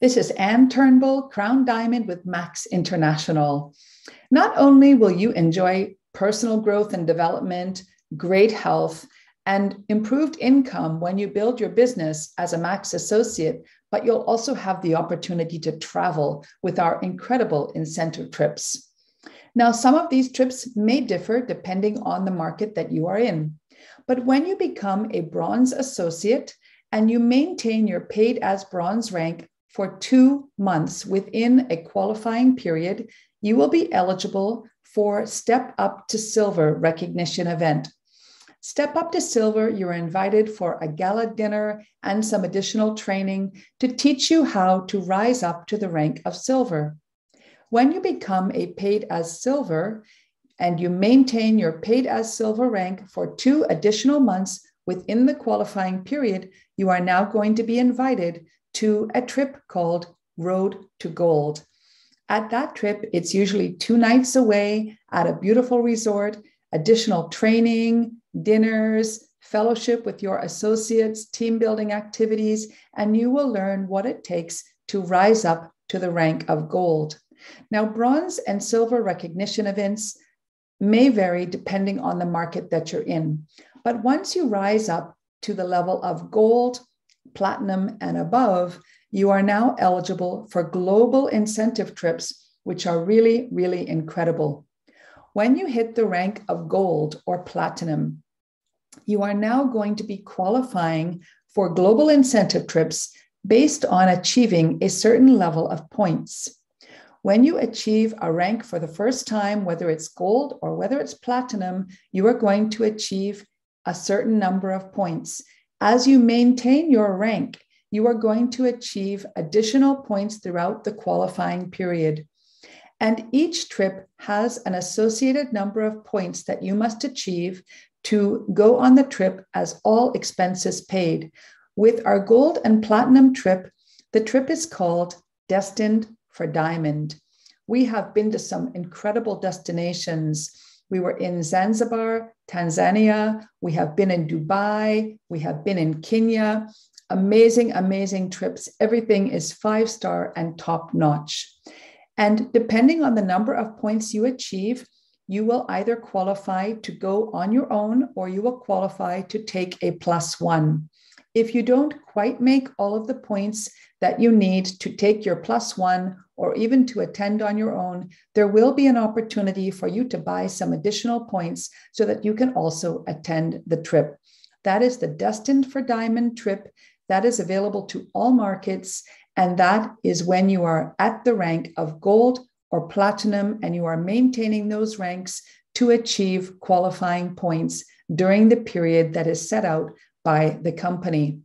This is Anne Turnbull, Crown Diamond with Max International. Not only will you enjoy personal growth and development, great health, and improved income when you build your business as a Max associate, but you'll also have the opportunity to travel with our incredible incentive trips. Now, some of these trips may differ depending on the market that you are in. But when you become a bronze associate and you maintain your paid as bronze rank for two months within a qualifying period, you will be eligible for Step Up to Silver recognition event. Step Up to Silver, you're invited for a gala dinner and some additional training to teach you how to rise up to the rank of silver. When you become a paid as silver and you maintain your paid as silver rank for two additional months within the qualifying period, you are now going to be invited to a trip called Road to Gold. At that trip, it's usually two nights away at a beautiful resort, additional training, dinners, fellowship with your associates, team building activities, and you will learn what it takes to rise up to the rank of gold. Now, bronze and silver recognition events may vary depending on the market that you're in. But once you rise up to the level of gold, platinum, and above, you are now eligible for global incentive trips, which are really, really incredible. When you hit the rank of gold or platinum, you are now going to be qualifying for global incentive trips based on achieving a certain level of points. When you achieve a rank for the first time, whether it's gold or whether it's platinum, you are going to achieve a certain number of points. As you maintain your rank, you are going to achieve additional points throughout the qualifying period. And each trip has an associated number of points that you must achieve to go on the trip as all expenses paid. With our gold and platinum trip, the trip is called Destined for diamond. We have been to some incredible destinations. We were in Zanzibar, Tanzania. We have been in Dubai. We have been in Kenya. Amazing, amazing trips. Everything is five star and top notch. And depending on the number of points you achieve, you will either qualify to go on your own or you will qualify to take a plus one. If you don't quite make all of the points that you need to take your plus one or even to attend on your own, there will be an opportunity for you to buy some additional points so that you can also attend the trip. That is the Destined for Diamond trip that is available to all markets. And that is when you are at the rank of gold or platinum and you are maintaining those ranks to achieve qualifying points during the period that is set out by the company.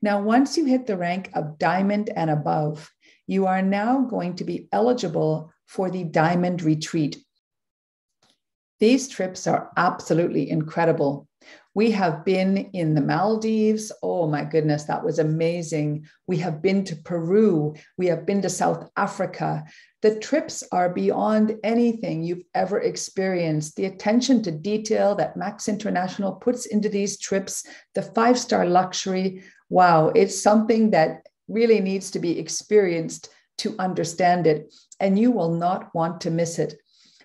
Now, once you hit the rank of diamond and above, you are now going to be eligible for the diamond retreat. These trips are absolutely incredible. We have been in the Maldives. Oh my goodness, that was amazing. We have been to Peru. We have been to South Africa. The trips are beyond anything you've ever experienced. The attention to detail that Max International puts into these trips, the five star luxury, wow, it's something that really needs to be experienced to understand it. And you will not want to miss it.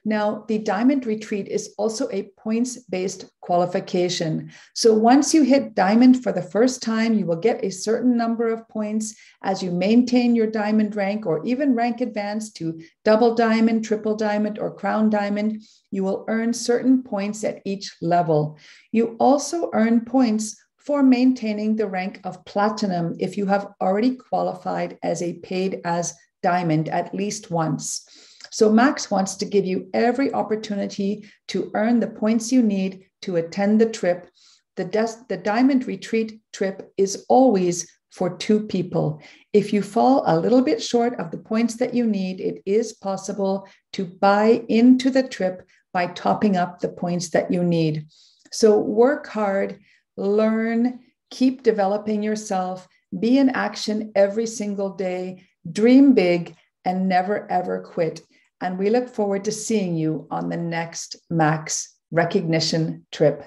Now, the Diamond Retreat is also a points based qualification. So once you hit Diamond for the first time, you will get a certain number of points as you maintain your Diamond rank or even rank advance to double Diamond, triple Diamond, or Crown Diamond. You will earn certain points at each level. You also earn points for maintaining the rank of platinum if you have already qualified as a paid as diamond at least once. So Max wants to give you every opportunity to earn the points you need to attend the trip. The, des- the Diamond Retreat trip is always for two people. If you fall a little bit short of the points that you need, it is possible to buy into the trip by topping up the points that you need. So work hard learn, keep developing yourself, be in action every single day, dream big, and never ever quit. And we look forward to seeing you on the next Max recognition trip.